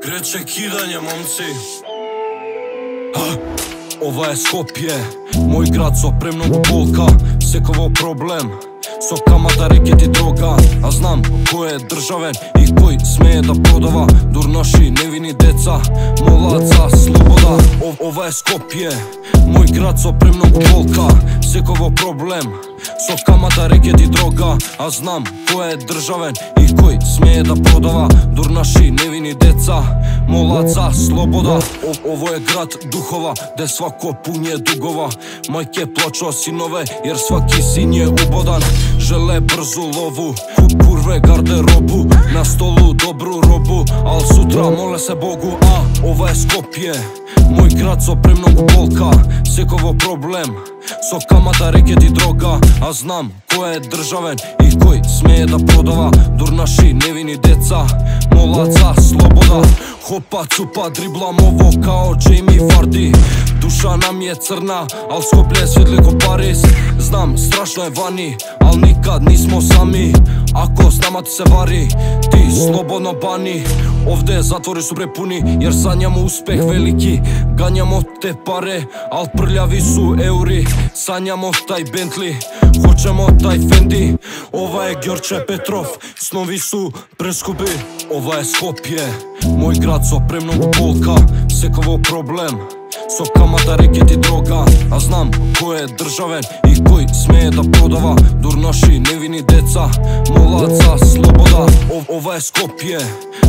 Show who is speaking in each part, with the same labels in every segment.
Speaker 1: Крече кидање, момци Ова е Скопје, мој град со премногу болка Секово проблем, со камата, рекет и дрога А знам кој е државен и кој смее да продава Дур наши невини деца. Молат за слобода О, Ова е Скопје, мој град со премногу болка Секово проблем, со камата, рекет и дрога А знам кој е државен и кој смее да продава. Дур наши невини деца молат за слобода. О, Ово е град духова, де свако пуње дугова. Мајке плачува синове, јер сваки син е убодан. Желе брзу лову, курве гардеробу. На столу добру робу, ал сутра моле се Богу А, ова е Скопје, мој град со премногу болка Секово проблем, So kamata, reket i droga A znam ko je državen i koji smeje da prodava. Durnaši, nevini deca, molaca, sloboda. Hopa, cupa, driblam ovo kao Jamie Vardy. Duša nam je crna, al skoplje je ko Paris. Znam, strašno je vani, al nikad nismo sami. A Ако се вари, ти слободно бани. Овде затвори су препуни, јер сањамо успех велики. Гањамо те паре, ал прљави су еури. Сањамо тај Бентли, хочемо тај Фенди. Ова е Ѓорче Петров, снови су прескупи Ова е Скопје, мој град со премногу болка Секово проблем, Со камата, рекет и дрога. А знам кој е државен и кој смее да продава. Дур наши невини деца молат за слобода. О, Ова е Скопје,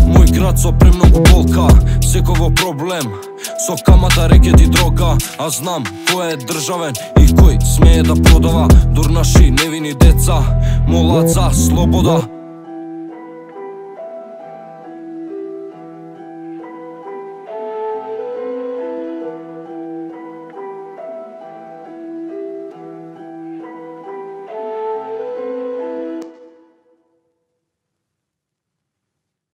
Speaker 1: мој град со премногу болка. Секово проблем, со камата, рекет и дрога. А знам кој е државен и кој смее да продава. Дур наши невини деца молат за слобода.